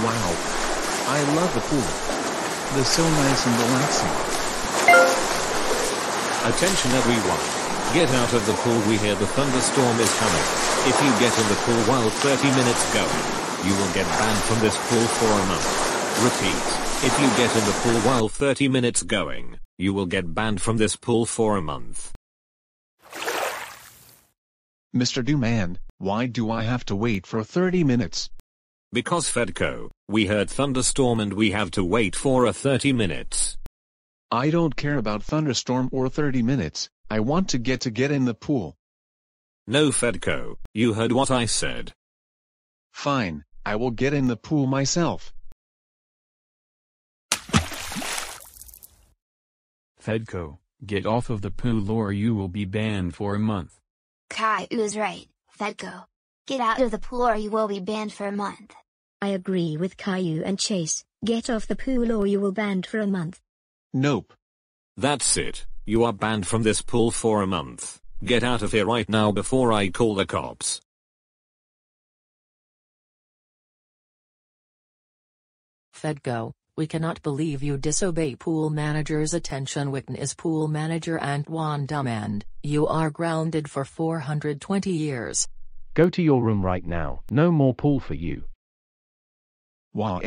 Wow. I love the pool. They're so nice and relaxing. Attention everyone. Get out of the pool we hear the thunderstorm is coming. If you get in the pool while 30 minutes going, you will get banned from this pool for a month. Repeat. If you get in the pool while 30 minutes going, you will get banned from this pool for a month. Mr. Demand, why do I have to wait for 30 minutes? Because Fedko, we heard thunderstorm and we have to wait for a 30 minutes. I don't care about thunderstorm or 30 minutes, I want to get to get in the pool. No Fedko, you heard what I said. Fine, I will get in the pool myself. Fedko, get off of the pool or you will be banned for a month. Caillou's right, Fedko. Get out of the pool or you will be banned for a month. I agree with Caillou and Chase, get off the pool or you will banned for a month. Nope. That's it, you are banned from this pool for a month. Get out of here right now before I call the cops. Fedko, we cannot believe you disobey pool manager's attention witness pool manager Antoine Demand, you are grounded for 420 years. Go to your room right now, no more pool for you. Wow.